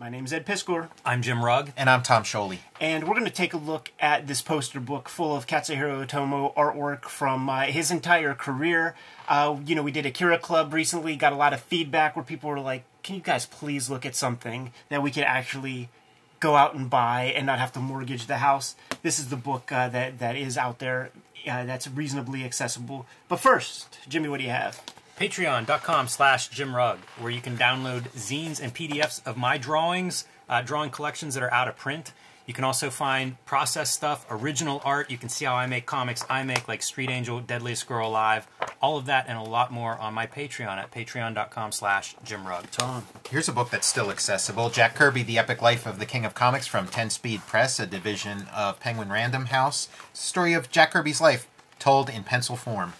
My name's Ed Piskor, I'm Jim Rugg. And I'm Tom Scioli. and we're going to take a look at this poster book full of Katsuhiro Otomo artwork from uh, his entire career. Uh, you know, we did Akira Club recently, got a lot of feedback where people were like, can you guys please look at something that we could actually go out and buy and not have to mortgage the house? This is the book uh, that, that is out there uh, that's reasonably accessible. But first, Jimmy, what do you have? Patreon.com slash Jim Rugg, where you can download zines and PDFs of my drawings, uh, drawing collections that are out of print. You can also find process stuff, original art. You can see how I make comics I make, like Street Angel, Deadliest Girl Alive, all of that and a lot more on my Patreon at patreon.com slash Jim Rugg. Tom. Here's a book that's still accessible Jack Kirby, The Epic Life of the King of Comics from 10 Speed Press, a division of Penguin Random House. Story of Jack Kirby's life told in pencil form.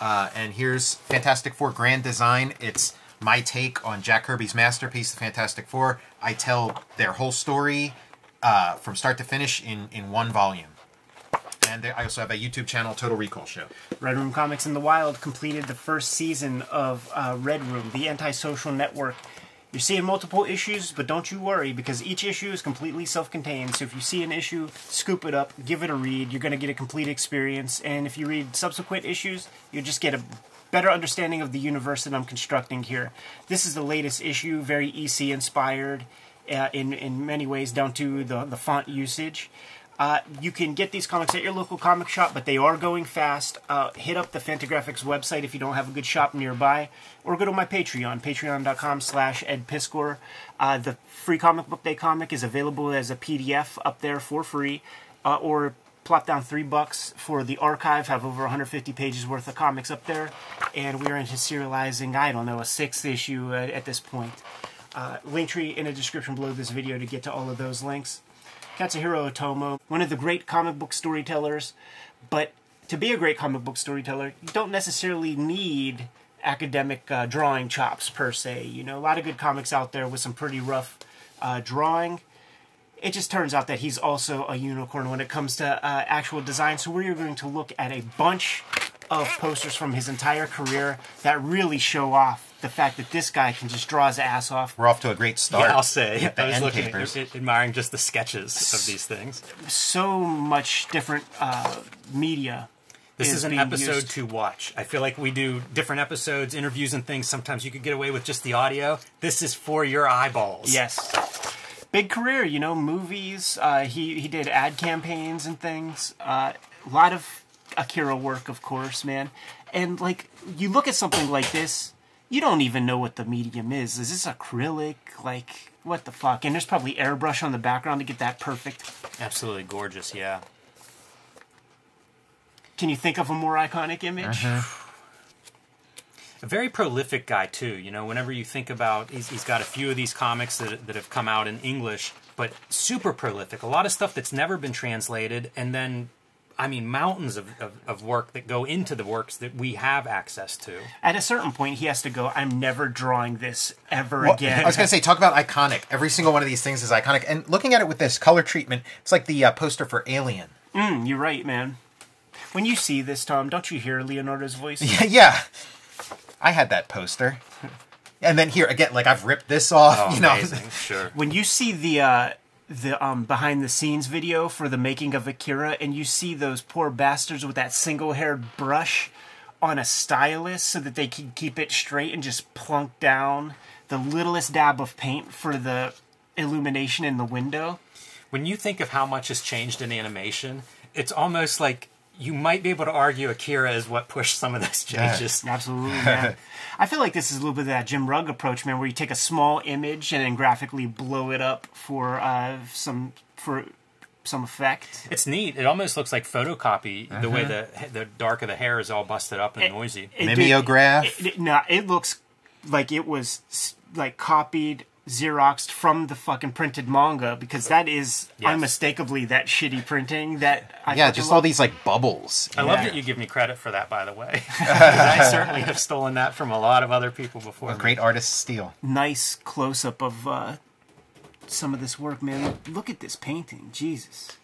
Uh, and here's Fantastic Four Grand Design. It's my take on Jack Kirby's masterpiece, The Fantastic Four. I tell their whole story uh, from start to finish in, in one volume. And I also have a YouTube channel, Total Recall Show. Red Room Comics in the Wild completed the first season of uh, Red Room, the antisocial network. You're seeing multiple issues, but don't you worry because each issue is completely self contained. So if you see an issue, scoop it up, give it a read. You're going to get a complete experience. And if you read subsequent issues, you'll just get a better understanding of the universe that I'm constructing here. This is the latest issue, very EC inspired uh, in, in many ways, down to the, the font usage. Uh, you can get these comics at your local comic shop, but they are going fast. Uh, hit up the Fantagraphics website if you don't have a good shop nearby, or go to my Patreon, patreon.com slash edpiskor. Uh, the free comic book day comic is available as a PDF up there for free, uh, or plop down three bucks for the archive. Have over 150 pages worth of comics up there, and we're into serializing. I don't know a sixth issue at, at this point. Uh, link tree in the description below this video to get to all of those links. Katsuhiro Otomo, one of the great comic book storytellers, but to be a great comic book storyteller, you don't necessarily need academic uh, drawing chops per se. You know, a lot of good comics out there with some pretty rough uh, drawing. It just turns out that he's also a unicorn when it comes to uh, actual design. So we're going to look at a bunch of posters from his entire career that really show off the fact that this guy can just draw his ass off. We're off to a great start. Yeah, I'll say. I was looking papers. at, admiring just the sketches of these things. So much different uh, media. This is, an being episode used. to watch. I feel like we do different episodes, interviews, and things. Sometimes you could get away with just the audio. This is for your eyeballs. Yes. Big career, you know, movies. Uh, he he did ad campaigns and things. Uh, a lot of Akira work, of course, man. And like, you look at something like this, you don't even know what the medium is. Is this acrylic? Like, what the fuck? And there's probably airbrush on the background to get that perfect. Absolutely gorgeous, yeah. Can you think of a more iconic image? Uh-huh. A very prolific guy, too. You know, whenever you think about, he's, he's got a few of these comics that, that have come out in English, but super prolific. A lot of stuff that's never been translated, and then, I mean, mountains of, of, of work that go into the works that we have access to. At a certain point, he has to go. I'm never drawing this ever Well, again. I was going to say, talk about iconic. Every single one of these things is iconic. And looking at it with this color treatment, it's like the uh, poster for Alien. Mm, you're right, man. When you see this, Tom, don't you hear Leonardo's voice? yeah. yeah. I had that poster. And then here, again, like I've ripped this off, Oh, you know. amazing. Sure. when you see the uh, the um, behind the scenes video for the making of Akira, and you see those poor bastards with that single haired brush on a stylus so that they can keep it straight and just plunk down the littlest dab of paint for the illumination in the window. when you think of how much has changed in animation, it's almost like you might be able to argue Akira is what pushed some of those changes. Absolutely, man. I feel like this is a little bit of that Jim Rugg approach, man, where you take a small image and then graphically blow it up for uh, some for some effect. It's neat. It almost looks like photocopy. The way the the dark of the hair is all busted up and noisy. It did- Mimeograph. It, it- no, it looks like it was like copied, xeroxed from the fucking printed manga because that is Yes. unmistakably that shitty printing that I yeah, just love. all these like bubbles. I love that you give me credit for that, by the way. I certainly have stolen that from a lot of other people before. me. Great artist steal. nice close up of uh, some of this work, man. Look at this painting, Jesus.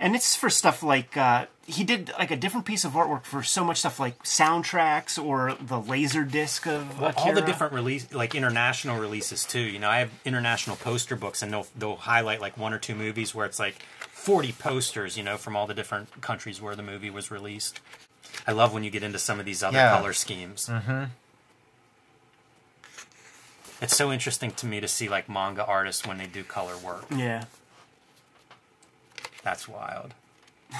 And it's for stuff like uh, he did like a different piece of artwork for so much stuff like soundtracks or the laser disc of Well, all the different release, like international releases too. You know, I have international poster books, and they'll they'll highlight like one or two movies where it's like forty posters. You know, from all the different countries where the movie was released. I love when you get into some of these other Yeah. color schemes. Mm-hmm. It's so interesting to me to see like manga artists when they do color work. Yeah. That's wild.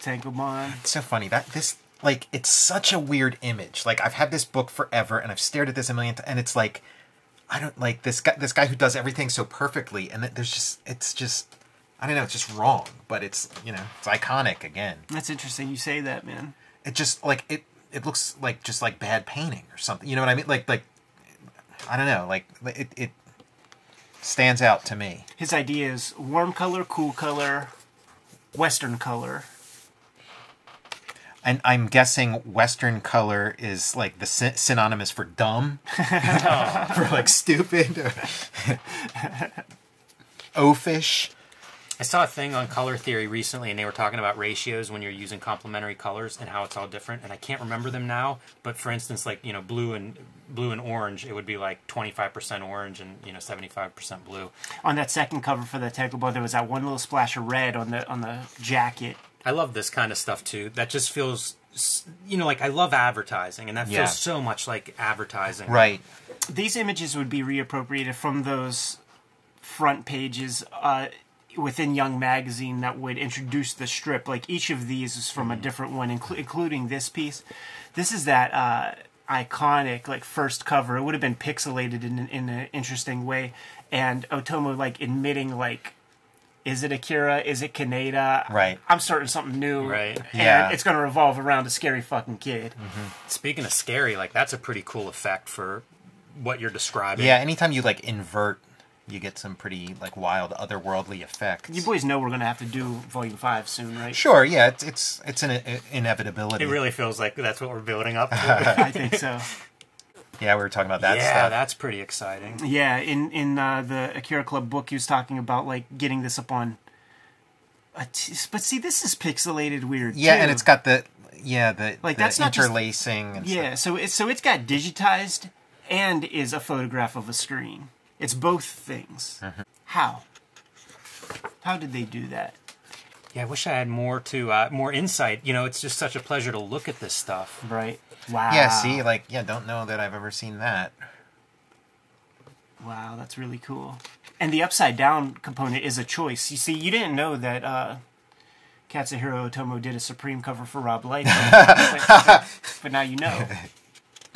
Tankobon. It's so funny that this like it's such a weird image. Like I've had this book forever, and I've stared at this a million times, and it's like I don't like this guy. This guy who does everything so perfectly, and there's just it's just I don't know. It's just wrong, but it's you know it's iconic again. That's interesting. You say that, man. It just like it it looks like just like bad painting or something. You know what I mean? Like like I don't know. Like it it stands out to me. His idea is warm color, cool color, Western color. And I'm guessing Western color is like the sy- synonymous for dumb, for like stupid, or oafish. I saw a thing on color theory recently, and they were talking about ratios when you're using complementary colors and how it's all different. And I can't remember them now, but for instance, like you know, blue and blue and orange, it would be like 25% orange and you know 75% blue. On that second cover for the Tankobon, there was that one little splash of red on the on the jacket. I love this kind of stuff too. That just feels, you know, like I love advertising, and that feels Yeah. so much like advertising. Right. These images would be reappropriated from those front pages uh, within Young Magazine that would introduce the strip. Like each of these is from a different one, inclu- including this piece. This is that uh, iconic like first cover. It would have been pixelated in in an interesting way, and Otomo like admitting like. Is it Akira? Is it Kaneda? Right. I'm starting something new. Right. And Yeah. it's going to revolve around a scary fucking kid. Speaking of scary, like that's a pretty cool effect for what you're describing. Yeah. Anytime you like invert, you get some pretty like wild otherworldly effects. You boys know we're going to have to do Volume 5 soon, right? Sure. Yeah. It's it's it's an i- inevitability. It really feels like that's what we're building up to. I think so. Yeah. We were talking about that yeah, stuff. that's pretty exciting. Yeah, in in uh, the Akira Club book, he was talking about like getting this up on. A t- but see, this is pixelated weird. yeah, too. and it's got the yeah the Like, the that's not just- interlacing. and yeah. stuff. So it's so it's got digitized and is a photograph of a screen. It's both things. Mm-hmm. How? How did they do that? Yeah, I wish I had more to uh, more insight. You know, it's just such a pleasure to look at this stuff. Right. Wow. Yeah. See, like yeah, don't know that I've ever seen that. Wow, that's really cool. And the upside down component is a choice. You see, you didn't know that uh, Katsuhiro Otomo did a Supreme cover for Rob Liefeld, but, but now you know.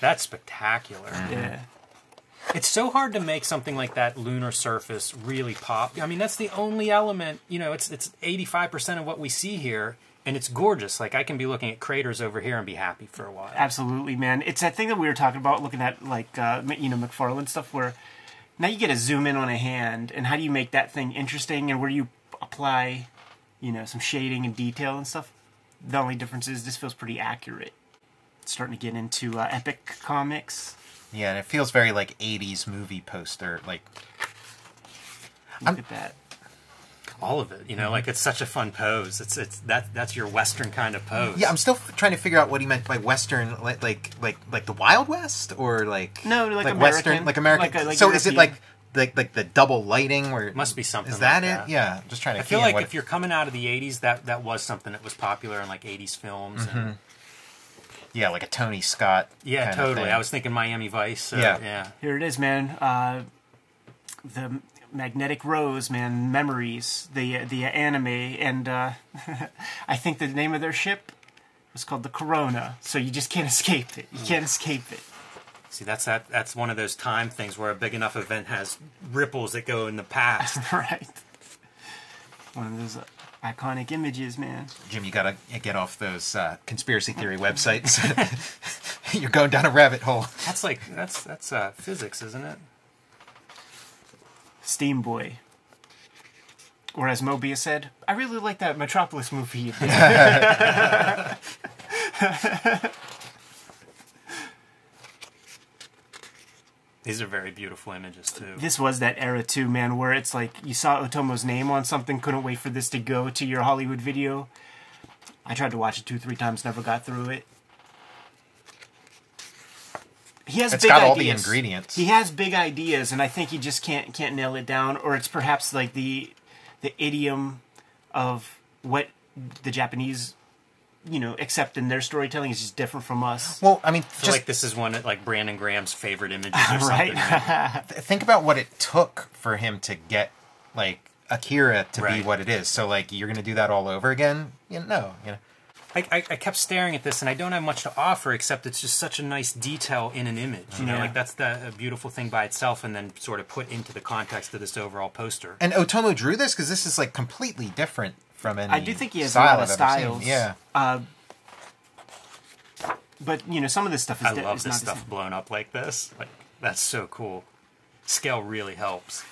That's spectacular. Yeah. It's so hard to make something like that lunar surface really pop. I mean, that's the only element. You know, it's it's eighty five percent of what we see here, and it's gorgeous. Like I can be looking at craters over here and be happy for a while. Absolutely, man. It's that thing that we were talking about, looking at like uh, you know McFarlane stuff, where now you get to zoom in on a hand, and how do you make that thing interesting, and where do you apply, you know, some shading and detail and stuff. The only difference is this feels pretty accurate. It's starting to get into uh, epic comics. Yeah, and it feels very like '80s movie poster. Like Look at that. All of it. You know, like it's such a fun pose. It's it's that that's your Western kind of pose. Yeah, I'm still f- trying to figure out what he meant by Western, like like like like the Wild West, or like No, like Western, American. like American. Like a- like so is it like like like the double lighting where Must be something Is that like it? that. Yeah, just trying to. I feel like what- if you're coming out of the '80s, that that was something that was popular in like '80s films. And, mm-hmm. Yeah, like a Tony Scott. yeah, kind of totally. thing. I was thinking Miami Vice. So, Yeah. yeah. Here it is, man. Uh, the magnetic rose, man. Memories. The the anime, and uh, I think the name of their ship was called the Corona. So you just can't escape it. You can't escape it. See, that's that. That's one of those time things where a big enough event has ripples that go in the past. right. One of those uh, iconic images, man. Jim, you gotta get off those uh, conspiracy theory websites. you're going down a rabbit hole. that's like that's that's uh, physics, isn't it? Steam Boy. Or as Moebius said, I really like that Metropolis movie. you did." These are very beautiful images too. This was that era too, man, where it's like you saw Otomo's name on something, couldn't wait for this to go to your Hollywood video. I tried to watch it two, three times, never got through it. He has It's big got all the ideas. ingredients. He has big ideas, and I think he just can't can't nail it down, or it's perhaps like the the idiom of what the Japanese, you know, except in their storytelling is just different from us. Well, I mean, I feel just like this is one of like Brandon Graham's favorite images or something. right? think about what it took for him to get like Akira to be what it is. So like you're gonna do that all over again? You know, no, you know. I, I, I kept staring at this and I don't have much to offer except it's just such a nice detail in an image. You know, Yeah. like that's the a beautiful thing by itself and then sort of put into the context of this overall poster. And Otomo drew this because this is like completely different from any. I do think he has a lot of I've seen. styles. Yeah, Uh, but you know, some of this stuff is, I de- love is this not stuff blown up like this. Like that's so cool. Scale really helps.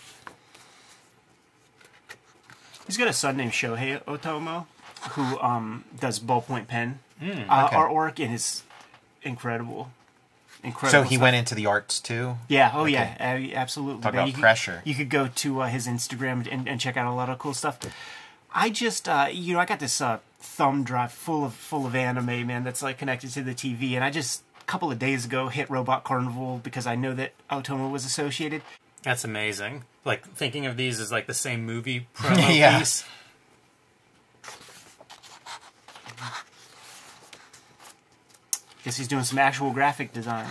He's got a son named Shohei Otomo, who um, does ballpoint pen uh, okay. artwork and is incredible. Incredible so he stuff. went into the arts too. Yeah. Oh, Okay. yeah. Uh, absolutely. Talk man. about you could, pressure. You could go to uh, his Instagram and, and check out a lot of cool stuff. I just, uh, you know, I got this uh, thumb drive full of full of anime, man. That's like connected to the TV, and I just a couple of days ago hit Robot Carnival because I know that Otomo was associated. That's amazing. Like thinking of these as like the same movie promo Yeah. piece. Guess he's doing some actual graphic design.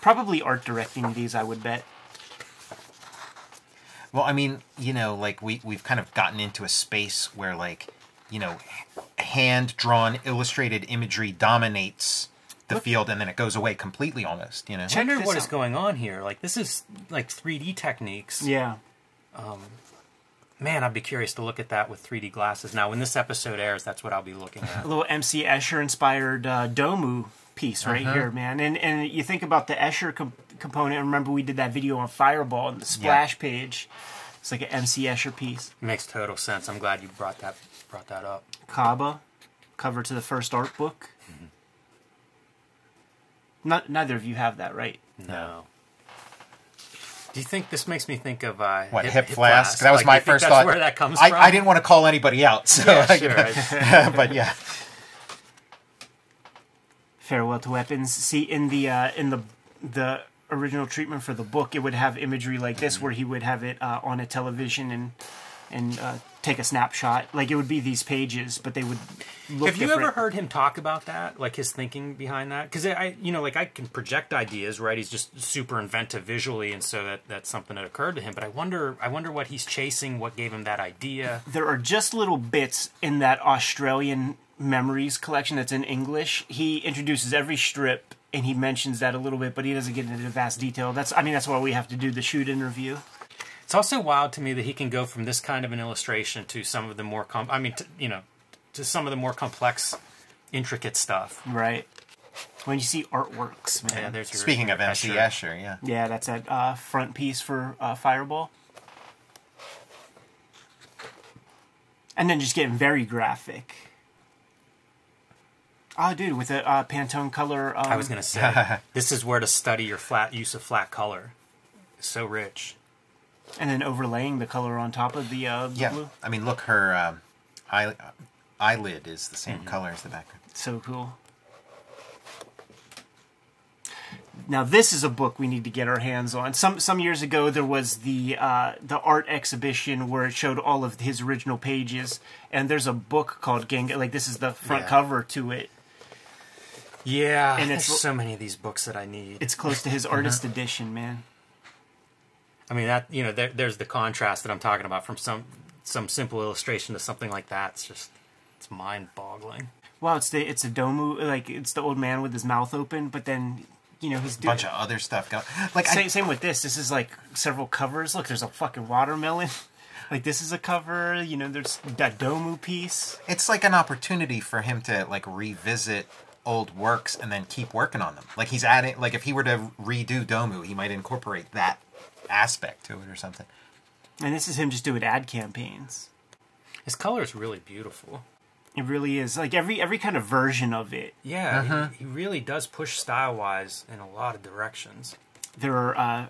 Probably art directing these, I would bet. Well, I mean, you know, like we we've kind of gotten into a space where like, you know, hand drawn illustrated imagery dominates the field and then it goes away completely almost, you know. I Check wonder what is going on here. Like this is like 3D techniques. Yeah. Um, Man, I'd be curious to look at that with 3D glasses. Now, when this episode airs, that's what I'll be looking at. A little MC Escher inspired uh, Domu piece right here, man. And and you think about the Escher com- component. Remember we did that video on Fireball and the splash page. It's like an MC Escher piece. Makes total sense. I'm glad you brought that brought that up. Kaba, cover to the first art book. Not neither of you have that, right? No. Do you think this makes me think of uh, What hip, flask? That was Like, my you think first that's thought. Where that comes I, from? I didn't want to call anybody out, so Yeah, like, sure. I- but yeah, Farewell to Weapons. See in the uh, in the the original treatment for the book, it would have imagery like this, where he would have it uh, on a television and and uh, take a snapshot. Like it would be these pages, but they would look Have you different. ever heard him talk about that, like his thinking behind that? Because I, you know, like I can project ideas, right? He's just super inventive visually, and so that that's something that occurred to him. But I wonder, I wonder what he's chasing, what gave him that idea. there are just little bits in that Australian memories collection that's in English. He introduces every strip and he mentions that a little bit, but he doesn't get into the vast detail. That's I mean that's why we have to do the shoot interview. It's also wild to me that he can go from this kind of an illustration to some of the more, com- I mean, to, you know, to some of the more complex, intricate stuff. Right. When you see artworks, man. Yeah, there's your, speaking of your MC Escher. Escher, yeah. Yeah, that's that uh, front piece for uh, Fireball. And then just getting very graphic. Oh, dude, with a uh, Pantone color. Um, I was gonna say this is where to study your flat use of flat color. It's so rich. And then overlaying the color on top of the, uh, the Yeah, blue. I mean, look, her um, eye, eyelid is the Mm-hmm. same color as the background. So cool. Now this is a book we need to get our hands on. Some some years ago there was the uh, the art exhibition where it showed all of his original pages, and there's a book called Gang. Like this is the front Yeah. cover to it. Yeah, And it's- so many of these books that I need. It's close to his artist edition, man. I mean that you know there, there's the contrast that I'm talking about from some some simple illustration to something like that. It's just it's mind boggling. Wow, it's the it's a domu like it's the old man with his mouth open, but then you know he's doing A doing. bunch of other stuff going. Like, Same, I, same with this. This is like several covers. Look, there's a fucking watermelon. Like this is a cover. You know, there's that domu piece. it's like an opportunity for him to like revisit old works and then keep working on them. Like he's adding, like if he were to redo Domu, he might incorporate that aspect to it or something. And this is him just doing ad campaigns. His color is really beautiful. It really is like every every kind of version of it. Yeah, he, he really does push style wise in a lot of directions. There are uh,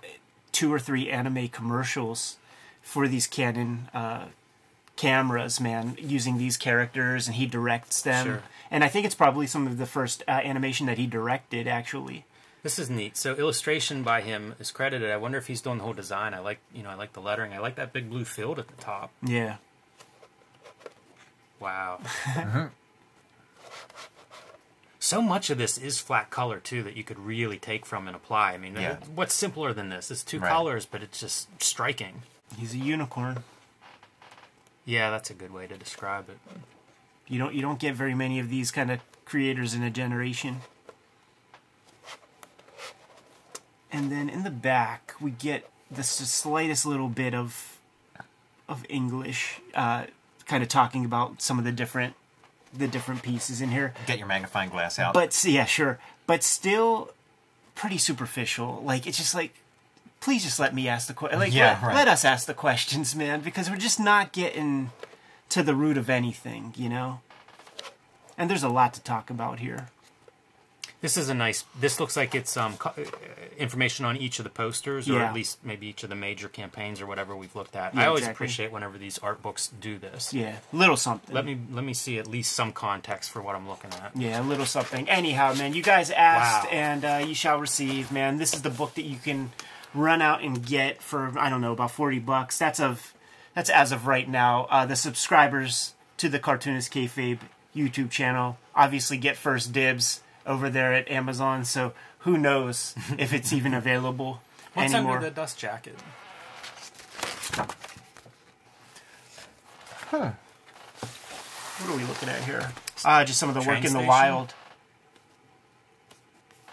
two or three anime commercials for these Canon uh, cameras, man, using these characters, and he directs them. Sure. And I think it's probably some of the first uh, animation that he directed, actually. This is neat. So illustration by him is credited. I wonder if he's doing the whole design. I like, you know, I like the lettering. I like that big blue field at the top. Yeah. Wow. so much of this is flat color too that you could really take from and apply. I mean, Yeah. what's simpler than this? It's two Right. colors, but it's just striking. He's a unicorn. Yeah, that's a good way to describe it. You don't you don't get very many of these kind of creators in a generation. And then in the back we get the slightest little bit of of English, uh, kind of talking about some of the different the different pieces in here. Get your magnifying glass out. But yeah, sure, but still pretty superficial. Like it's just like, please just let me ask the question. Like Yeah, let, right. let us ask the questions, man, because we're just not getting to the root of anything, you know. And there's a lot to talk about here. This is a nice. This looks like it's um uh, information on each of the posters, or Yeah. at least maybe each of the major campaigns or whatever we've looked at. Yeah, I always exactly. appreciate whenever these art books do this. Yeah, little something. Let me let me see at least some context for what I'm looking at. Yeah, a little something. Anyhow, man, you guys asked, Wow. and uh, you shall receive, man. This is the book that you can run out and get for I don't know about forty bucks. That's of that's as of right now. Uh, the subscribers to the Cartoonist Kayfabe YouTube channel obviously get first dibs over there at Amazon. So who knows if it's even available What's anymore? under the dust jacket? Huh. What are we looking at here? Uh, just some of the Train work in the wild.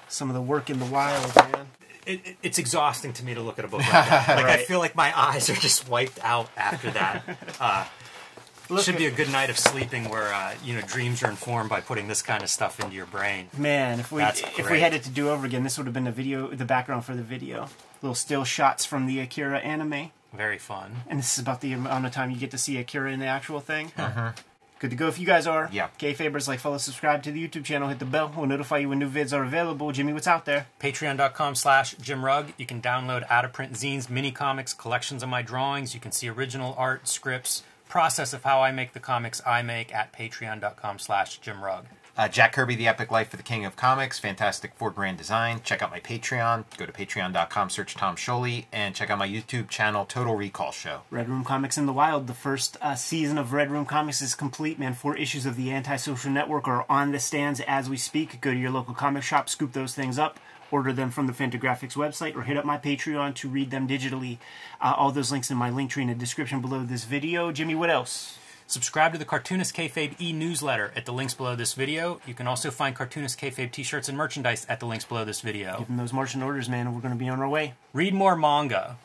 Some of the work in the wild, man. It, it, it's exhausting to me to look at a book like that. Like I feel like my eyes are just wiped out after that. Uh, Look should be a good night of sleeping where uh, you know dreams are informed by putting this kind of stuff into your brain. Man, if we if we had it to do over again, this would have been the video, the background for the video. Little still shots from the Akira anime, Very fun. and this is about the amount of time you get to see Akira in the actual thing. Good to go if you guys are. Yeah. Kayfabers, like, follow, subscribe to the YouTube channel, hit the bell. We'll notify you when new vids are available. Jimmy, what's out there? Patreon.com slash Jim Rugg. You can download out of print zines, mini comics, collections of my drawings. You can see original art, scripts, process of how I make the comics I make at patreon.com slash Jim Rugg. Uh, Jack Kirby, The Epic Life of the King of Comics, fantastic four grand design. Check out my Patreon. Go to patreon.com, search Tom Scioli, and check out my YouTube channel, Total Recall Show. Red Room Comics in the Wild. The first uh, season of Red Room Comics is complete, man. Four issues of the Antisocial Network are on the stands as we speak. Go to your local comic shop, scoop those things up, order them from the Fantagraphics website, or hit up my Patreon to read them digitally. Uh, all those links in my link tree in the description below this video. Jimmy, what else? Subscribe to the Cartoonist Kayfabe e-newsletter at the links below this video. You can also find Cartoonist Kayfabe t-shirts and merchandise at the links below this video. Give them those Martian orders, man, and we're going to be on our way. Read more manga.